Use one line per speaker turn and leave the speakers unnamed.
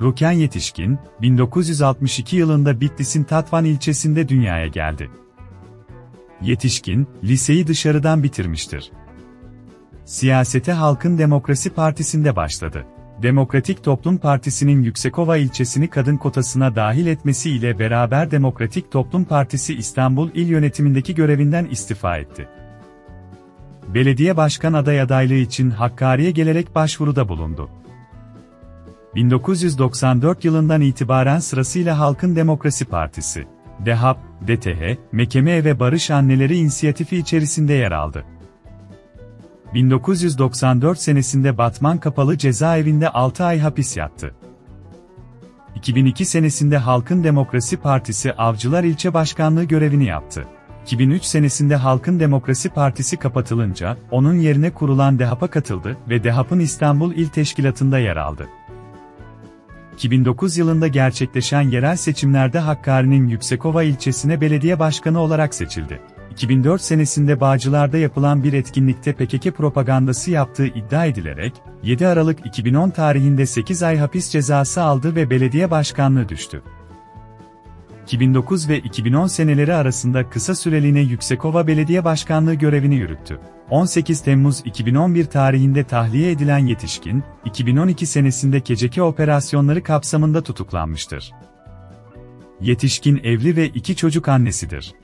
Ruken Yetişkin, 1962 yılında Bitlis'in Tatvan ilçesinde dünyaya geldi. Yetişkin, liseyi dışarıdan bitirmiştir. Siyasete Halkın Demokrasi Partisi'nde başladı. Demokratik Toplum Partisi'nin Yüksekova ilçesini kadın kotasına dahil etmesi ile beraber Demokratik Toplum Partisi İstanbul İl Yönetimindeki görevinden istifa etti. Belediye başkan aday adaylığı için Hakkari'ye gelerek başvuruda bulundu. 1994 yılından itibaren sırasıyla Halkın Demokrasi Partisi, DEHAP, DTH, Mekeme ve Barış Anneleri inisiyatifi içerisinde yer aldı. 1994 senesinde Batman Kapalı Cezaevinde 6 ay hapis yattı. 2002 senesinde Halkın Demokrasi Partisi Avcılar İlçe Başkanlığı görevini yaptı. 2003 senesinde Halkın Demokrasi Partisi kapatılınca, onun yerine kurulan DEHAP'a katıldı ve DEHAP'ın İstanbul İl Teşkilatı'nda yer aldı. 2009 yılında gerçekleşen yerel seçimlerde Hakkari'nin Yüksekova ilçesine belediye başkanı olarak seçildi. 2004 senesinde Bağcılar'da yapılan bir etkinlikte PKK propagandası yaptığı iddia edilerek, 7 Aralık 2010 tarihinde 8 ay hapis cezası aldı ve belediye başkanlığı düştü. 2009 ve 2010 seneleri arasında kısa süreliğine Yüksekova Belediye Başkanlığı görevini yürüttü. 18 Temmuz 2011 tarihinde tahliye edilen yetişkin, 2012 senesinde Keceke operasyonları kapsamında tutuklanmıştır. Yetişkin evli ve iki çocuk annesidir.